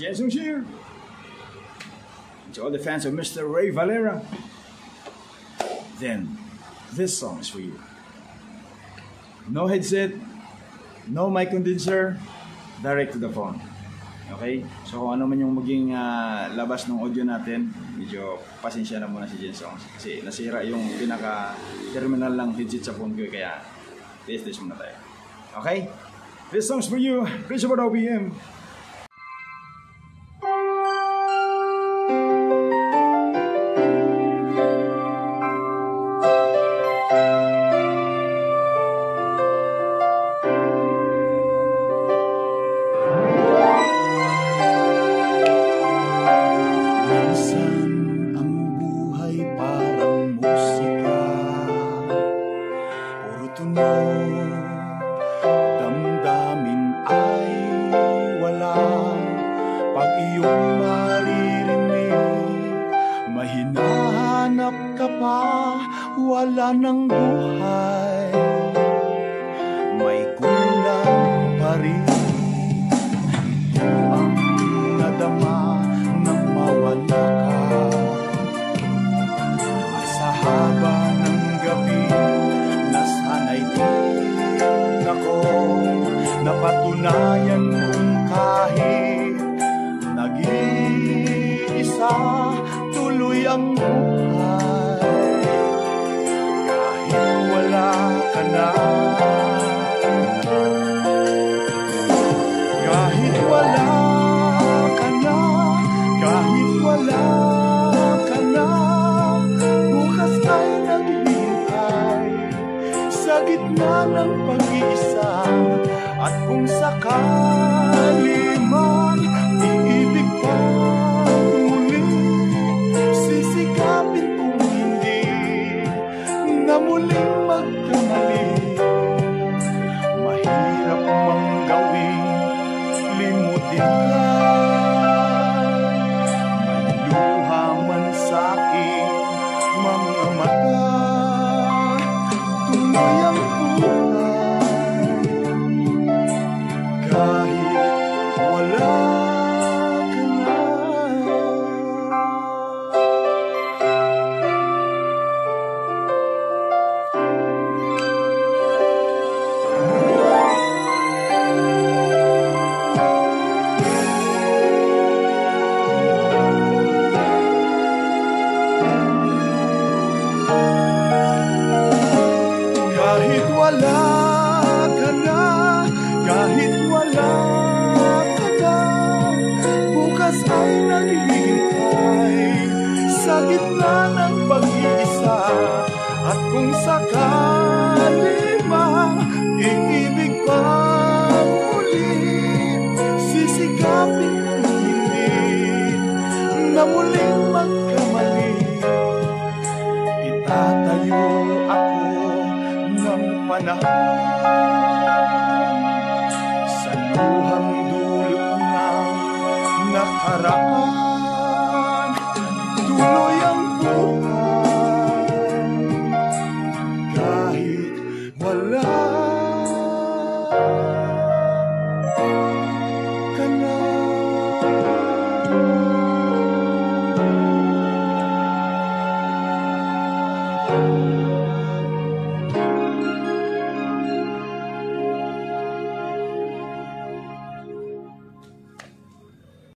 Jenson's here. To all the fans of Mr. Ray Valera, then this song is for you. No headset, no mic condenser, direct to the phone. Okay? So kung ano man yung maging ah, labas ng audio natin, medyo pasensya na muna si Jenson. Kasi nasira yung pinaka-terminal ng headset sa phone ko kaya test-test muna tayo. Okay? This song's for you, Christopher OPM. Damdamin ay wala. Pag iyong maririnig, mahinahanap ka pa. Wala ng buhay, may kulang ang buhay. Kahit wala ka na. Kahit wala ka na, kahit wala ka na, bukas ay naghihintay sa gitna ng pag-iisa. At kung sakali man, magkamali. Mahirap mang gawing limutin ka May luha man sa aking mga mata. Tuloy ang wala ka na, kahit wala ka na, bukas ay naghihintay sa gitna ng pag-iisa. At kung sakali man, iibig pa muli, sisikapin kung hindi na muling magkamali. pamamanang sa luhang dulo ng nakaraan tuloy ang buhay. Kahit wala